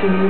to you.